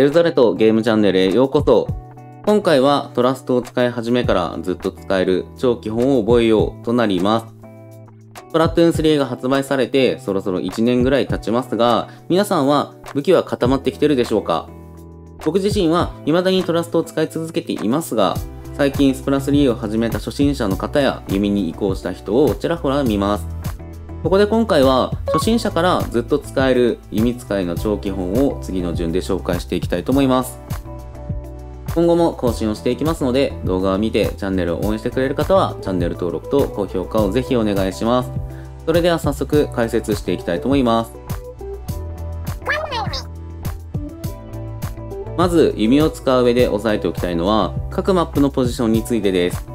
エルザレトゲームチャンネルへようこそ。今回はトラストを使い始めからずっと使える超基本を覚えようとなります。プラトゥーン3が発売されてそろそろ1年ぐらい経ちますが、皆さんは武器は固まってきてるでしょうか？僕自身は未だにトラストを使い続けていますが、最近スプラ3を始めた初心者の方や弓に移行した人をちらほら見ます。ここで今回は初心者からずっと使える弓使いの超基本を次の順で紹介していきたいと思います。今後も更新をしていきますので動画を見てチャンネルを応援してくれる方はチャンネル登録と高評価をぜひお願いします。それでは早速解説していきたいと思います。まず弓を使う上で押さえておきたいのは各マップのポジションについてです。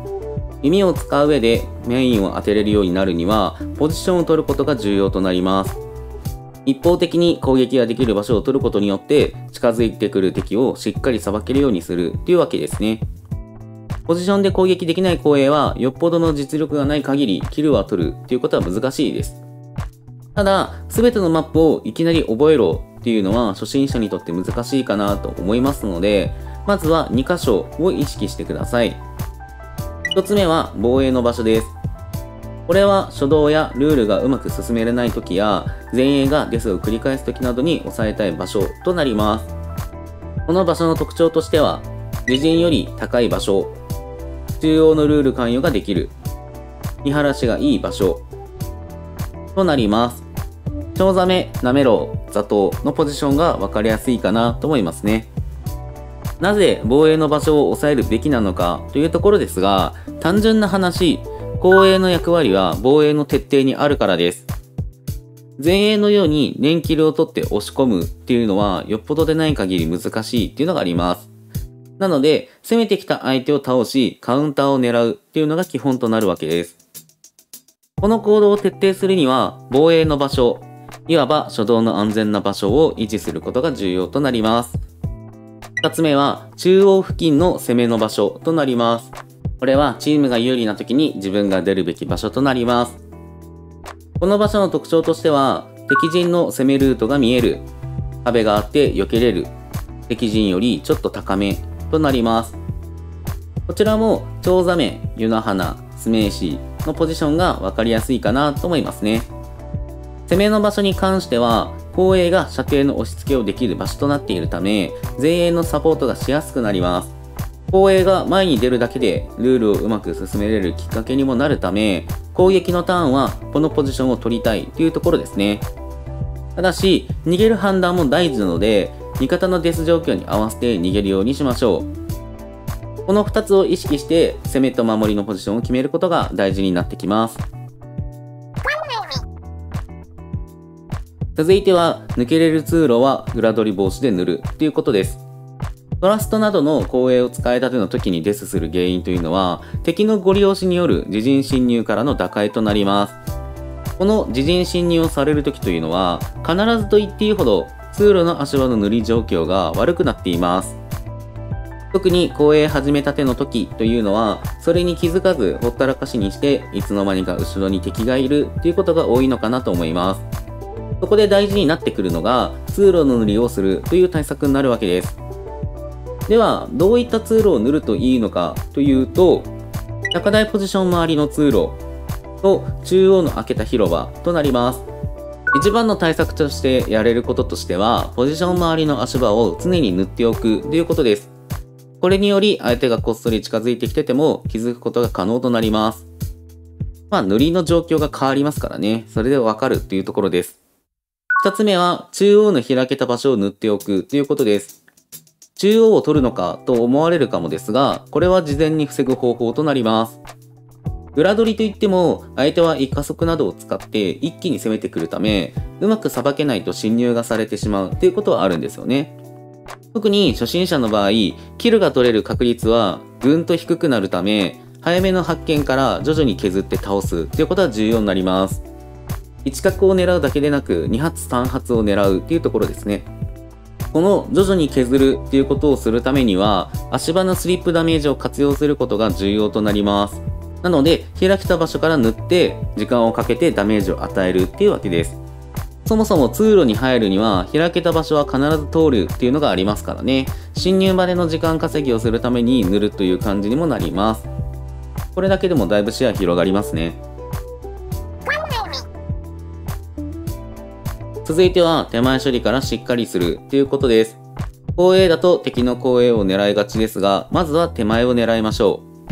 弓を使う上でメインを当てれるようになるにはポジションを取ることが重要となります。一方的に攻撃ができる場所を取ることによって近づいてくる敵をしっかりさばけるようにするというわけですね。ポジションで攻撃できない後衛はよっぽどの実力がない限りキルは取るということは難しいです。ただ、全てのマップをいきなり覚えろっていうのは初心者にとって難しいかなと思いますので、まずは2箇所を意識してください。1つ目は防衛の場所です。これは初動やルールがうまく進めれない時や前衛がデスを繰り返す時などに抑えたい場所となります。この場所の特徴としては、自陣より高い場所、中央のルール関与ができる、見晴らしがいい場所となります。チョウザメ、ナメロウ、ザトウのポジションが分かりやすいかなと思いますね。なぜ防衛の場所を抑えるべきなのかというところですが、単純な話、後衛の役割は防衛の徹底にあるからです。前衛のように連キルを取って押し込むっていうのはよっぽどでない限り難しいっていうのがあります。なので、攻めてきた相手を倒し、カウンターを狙うっていうのが基本となるわけです。この行動を徹底するには、防衛の場所、いわば初動の安全な場所を維持することが重要となります。2つ目は、中央付近の攻めの場所となります。これはチームが有利な時に自分が出るべき場所となります。この場所の特徴としては、敵陣の攻めルートが見える、壁があって避けれる、敵陣よりちょっと高めとなります。こちらも、チョウザメ、ユナハナ、スメーシのポジションが分かりやすいかなと思いますね。攻めの場所に関しては、後衛が射程の押し付けをできる場所となっているため、前衛のサポートがしやすくなります。後衛が前に出るだけでルールをうまく進めれるきっかけにもなるため、攻撃のターンはこのポジションを取りたいというところですね。ただし、逃げる判断も大事なので、味方のデス状況に合わせて逃げるようにしましょう。この2つを意識して攻めと守りのポジションを決めることが大事になってきます。続いては、抜けれる通路は裏取り防止で塗るということです。トラストなどの公営を使い立ての時にデスする原因というのは、敵のご利用しによる自陣侵入からの打開となります。この自陣侵入をされる時というのは、必ずと言っていいほど通路の足場の塗り状況が悪くなっています。特に公営始めたての時というのは、それに気づかずほったらかしにして、いつの間にか後ろに敵がいるということが多いのかなと思います。そこで大事になってくるのが通路の塗りをするという対策になるわけです。では、どういった通路を塗るといいのかというと、高台ポジション周りの通路と中央の開けた広場となります。一番の対策としてやれることとしては、ポジション周りの足場を常に塗っておくということです。これにより相手がこっそり近づいてきてても気づくことが可能となります。まあ塗りの状況が変わりますからね、それでわかるっていうところです。二つ目は、中央の開けた場所を塗っておくということです。中央を取るのかと思われるかもですが、これは事前に防ぐ方法となります。裏取りといっても、相手は一加速などを使って一気に攻めてくるため、うまくさばけないと侵入がされてしまうということはあるんですよね。特に初心者の場合、キルが取れる確率はぐんと低くなるため、早めの発見から徐々に削って倒すということは重要になります。1角を狙うだけでなく2発3発を狙うっていうところですね。この徐々に削るっていうことをするためには足場のスリップダメージを活用することが重要となります。なので開けた場所から塗って時間をかけてダメージを与えるっていうわけです。そもそも通路に入るには開けた場所は必ず通るっていうのがありますからね。侵入までの時間稼ぎをするために塗るという感じにもなります。これだけでもだいぶ視野広がりますね。続いては手前処理からしっかりするということです。後衛だと敵の後衛を狙いがちですが、まずは手前を狙いましょう。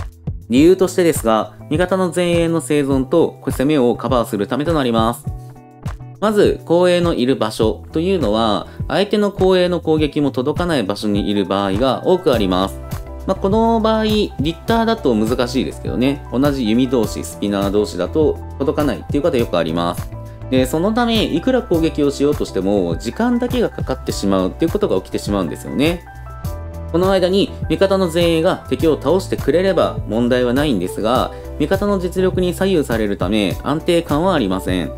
理由としてですが、味方の前衛の生存と攻めをカバーするためとなります。まず、後衛のいる場所というのは、相手の後衛の攻撃も届かない場所にいる場合が多くあります。まあ、この場合、リッターだと難しいですけどね、同じ弓同士、スピナー同士だと届かないっていう方よくあります。で、そのため、いくら攻撃をしようとしても、時間だけがかかってしまうっていうことが起きてしまうんですよね。この間に味方の前衛が敵を倒してくれれば問題はないんですが、味方の実力に左右されるため安定感はありません。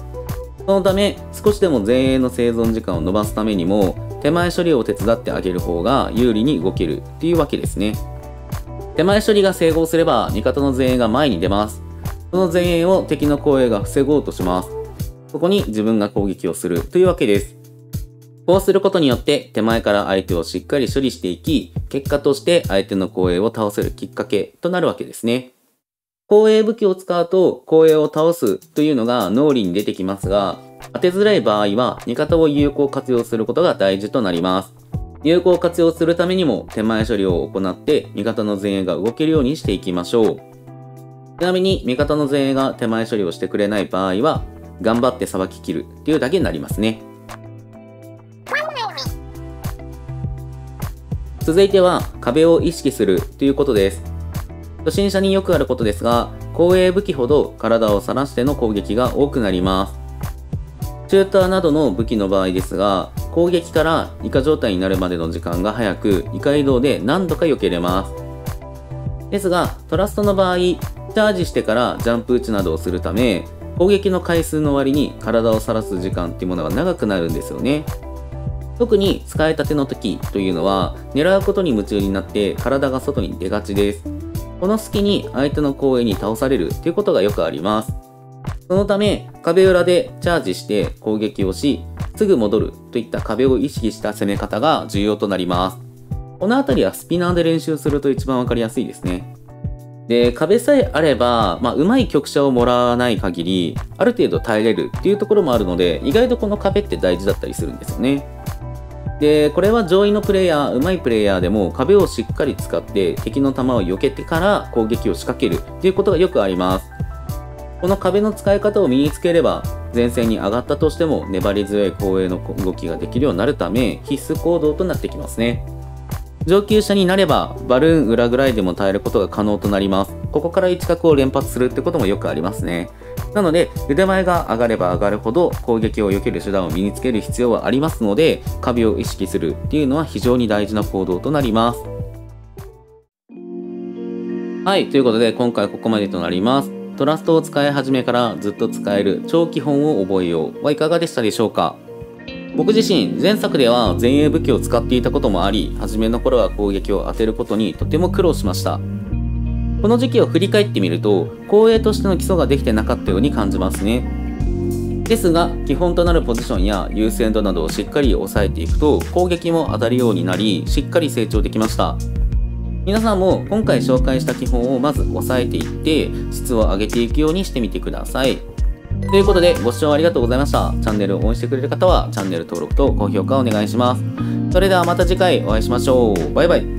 そのため、少しでも前衛の生存時間を伸ばすためにも、手前処理を手伝ってあげる方が有利に動けるっていうわけですね。手前処理が整合すれば、味方の前衛が前に出ます。その前衛を敵の後衛が防ごうとします。そこに自分が攻撃をするというわけです。こうすることによって手前から相手をしっかり処理していき、結果として相手の後衛を倒せるきっかけとなるわけですね。後衛武器を使うと後衛を倒すというのが脳裏に出てきますが、当てづらい場合は味方を有効活用することが大事となります。有効活用するためにも手前処理を行って味方の前衛が動けるようにしていきましょう。ちなみに味方の前衛が手前処理をしてくれない場合は頑張ってさばききるっていうだけになりますね。続いては壁を意識するということです。初心者によくあることですが、後衛武器ほど体を晒しての攻撃が多くなります。シューターなどの武器の場合ですが、攻撃からイカ状態になるまでの時間が早く、イカ移動で何度か避けれます。ですが、トラストの場合、チャージしてからジャンプ打ちなどをするため、攻撃の回数の割に体を晒す時間っていうものが長くなるんですよね。特に使いたての時というのは、狙うことに夢中になって体が外に出がちです。この隙に相手の後衛に倒されるということがよくあります。そのため、壁裏でチャージして攻撃をし、すぐ戻るといった壁を意識した攻め方が重要となります。この辺りはスピナーで練習すると一番わかりやすいですね。で、壁さえあれば、まあ、うまい局者をもらわない限り、ある程度耐えれるっていうところもあるので、意外とこの壁って大事だったりするんですよね。で、これは上位のプレイヤー、上手いプレイヤーでも壁をしっかり使って敵の弾を避けてから攻撃を仕掛けるっていうことがよくあります。この壁の使い方を身につければ、前線に上がったとしても粘り強い後衛の動きができるようになるため、必須行動となってきますね。上級者になれば、バルーン裏ぐらいでも耐えることが可能となります。ここから1角を連発するってこともよくありますね。なので、腕前が上がれば上がるほど攻撃を避ける手段を身につける必要はありますので、壁を意識するっていうのは非常に大事な行動となります。はい、ということで今回ここまでとなります。トラストを使い始めからずっと使える超基本を覚えようはいかがでしたでしょうか？僕自身前作では前衛武器を使っていたこともあり初めの頃は攻撃を当てることにとても苦労しましたこの時期を振り返ってみると、後衛としての基礎ができてなかったように感じますね。ですが、基本となるポジションや優先度などをしっかり抑えていくと、攻撃も当たるようになり、しっかり成長できました。皆さんも今回紹介した基本をまず押さえていって、質を上げていくようにしてみてください。ということで、ご視聴ありがとうございました。チャンネルを応援してくれる方は、チャンネル登録と高評価お願いします。それではまた次回お会いしましょう。バイバイ。